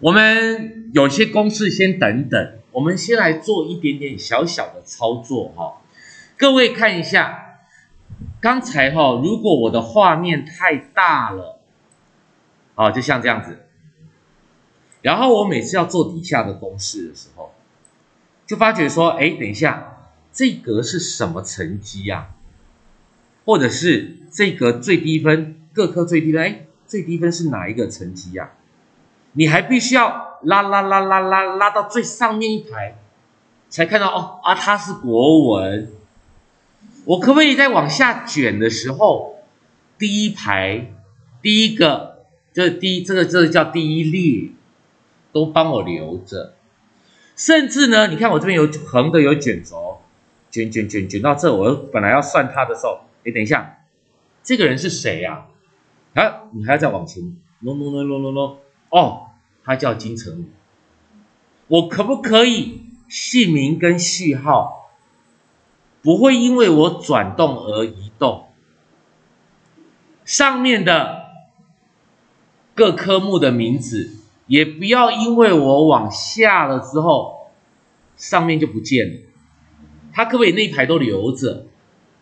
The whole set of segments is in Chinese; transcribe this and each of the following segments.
我们有些公式先等等，我们先来做一点点小小的操作哈。各位看一下，刚才哈，如果我的画面太大了，啊，就像这样子，然后我每次要做底下的公式的时候，就发觉说，哎，等一下，这格是什么成绩呀？或者是这个最低分，各科最低分，哎，最低分是哪一个成绩呀？你还必须要拉拉拉拉拉拉到最上面一排，才看到哦啊，它是国文。我可不可以在往下卷的时候，第一排第一个，这第一这个这个叫第一列，都帮我留着。甚至呢，你看我这边有横的有卷轴，卷卷卷卷到这，我本来要算它的时候，哎，等一下，这个人是谁呀？啊，你还要再往前，no no no no no no。哦，他叫金城武。我可不可以姓名跟序号不会因为我转动而移动？上面的各科目的名字也不要因为我往下了之后，上面就不见了。他可不可以那一排都留着？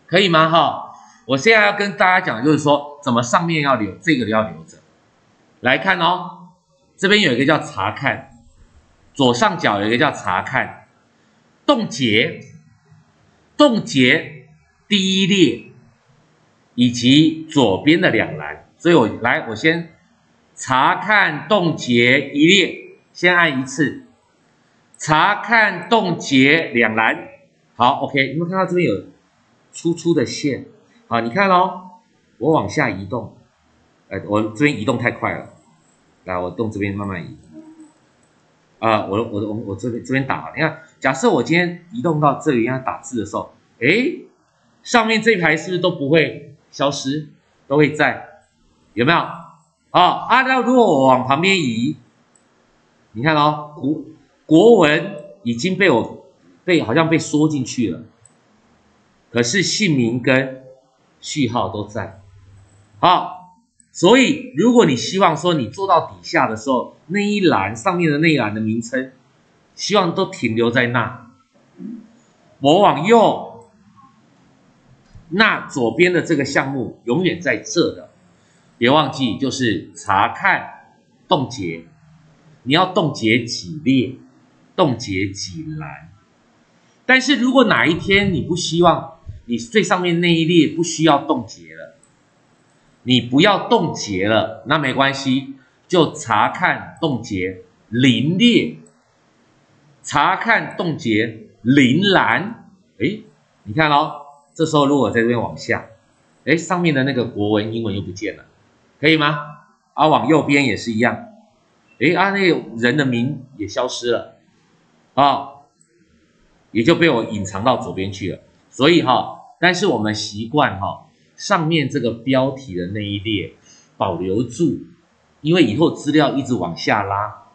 可以吗？哈，我现在要跟大家讲，就是说怎么上面要留，这个要留着。来看哦。这边有一个叫查看，左上角有一个叫查看，冻结，冻结第一列以及左边的两栏，所以我来，我先查看冻结一列，先按一次，查看冻结两栏，好，OK，你们看到这边有粗粗的线，好，你看喽，我往下移动，呃，我这边移动太快了。来，我动这边慢慢移。啊，我我我我这边这边打，你看，假设我今天移动到这里要打字的时候，哎，上面这一排是不是都不会消失，都会在，有没有？好，啊，那如果我往旁边移，你看哦，国国文已经被我被好像被缩进去了，可是姓名跟序号都在，好。所以，如果你希望说你做到底下的时候，那一栏上面的那一栏的名称，希望都停留在那。我往右，那左边的这个项目永远在这的，别忘记就是查看冻结，你要冻结几列，冻结几栏。但是如果哪一天你不希望你最上面那一列不需要冻结了。你不要冻结了，那没关系，就查看冻结零列，查看冻结零栏。哎，你看喽，这时候如果在这边往下，哎，上面的那个国文、英文又不见了，可以吗？啊，往右边也是一样，哎，啊，那个人的名也消失了，啊，也就被我隐藏到左边去了。所以哈，但是我们习惯哈。上面这个标题的那一列保留住，因为以后资料一直往下拉，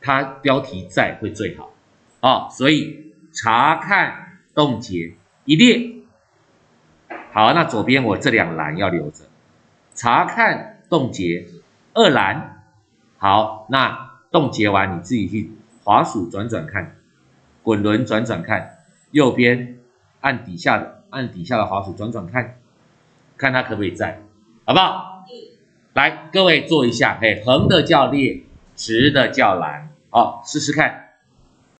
它标题在会最好啊。所以查看冻结一列，好，那左边我这两栏要留着。查看冻结二栏，好，那冻结完你自己去滑鼠转转看，滚轮转转看，右边按底下的按底下的滑鼠转转看。看它可不可以在，好不好？来，各位做一下，嘿，横的叫列，直的叫栏，好，试试看。